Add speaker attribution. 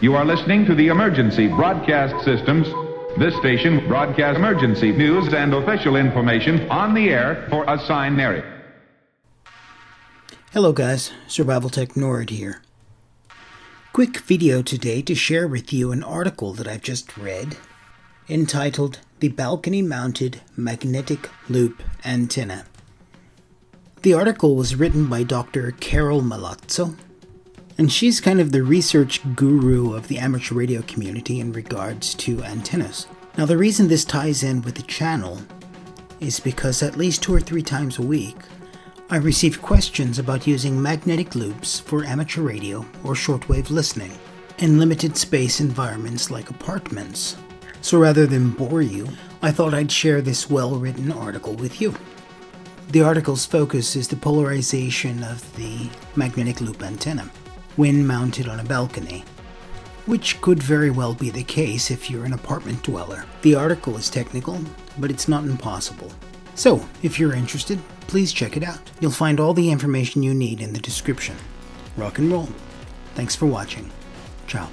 Speaker 1: You are listening to the Emergency Broadcast Systems. This station broadcasts emergency news and official information on the air for assigned area.
Speaker 2: Hello guys, Survival Tech Nord here. Quick video today to share with you an article that I've just read entitled The Balcony Mounted Magnetic Loop Antenna. The article was written by Dr. Carol Milazzo and she's kind of the research guru of the amateur radio community in regards to antennas. Now, the reason this ties in with the channel is because at least two or three times a week, I receive questions about using magnetic loops for amateur radio or shortwave listening in limited space environments like apartments. So rather than bore you, I thought I'd share this well written article with you. The article's focus is the polarization of the magnetic loop antenna when mounted on a balcony, which could very well be the case if you're an apartment dweller. The article is technical, but it's not impossible. So, if you're interested, please check it out. You'll find all the information you need in the description. Rock and roll. Thanks for watching. Ciao.